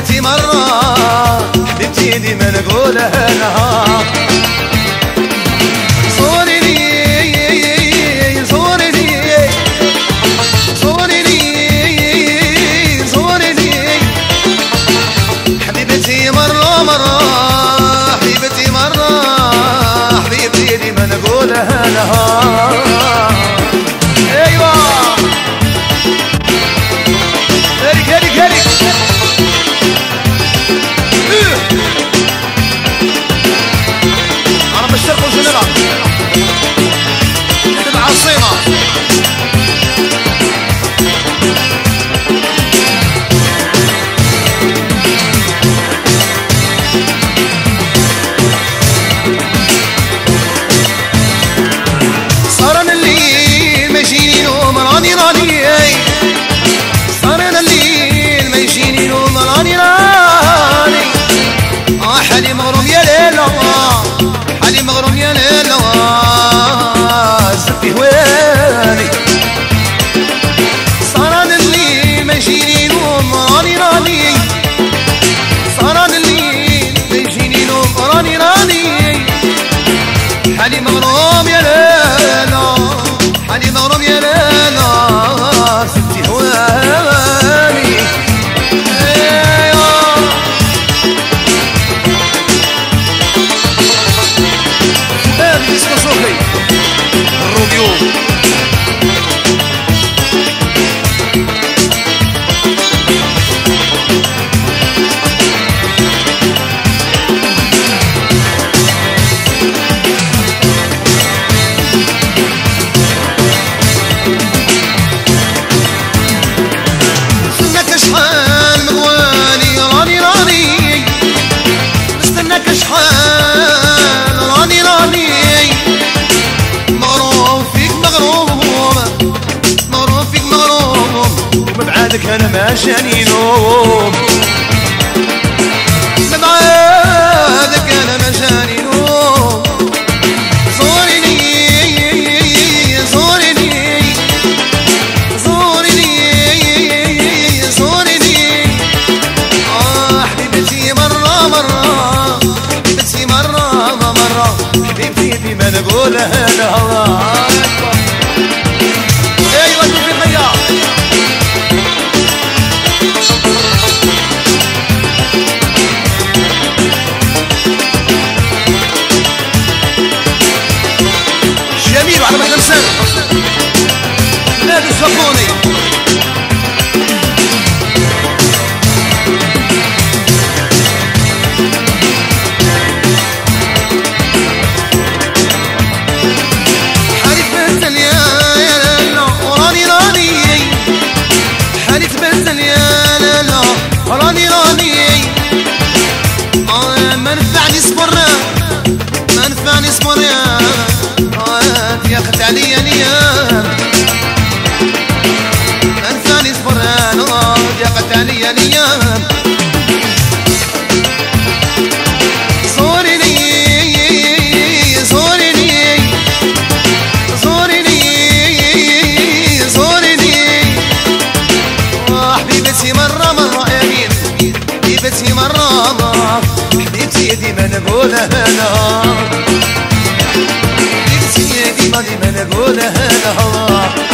حبيبتي مرة حبيبتي ديما نقولها لها أنا ما جاني نوم you. أنا ما جاني نوم زورني زورني زورني زورني. آه حبيبتي مرة مرة. حبيبتي مرة مرة حبيبتي بما نقولها لها. نقولها أنا. مالي من قولها الهوى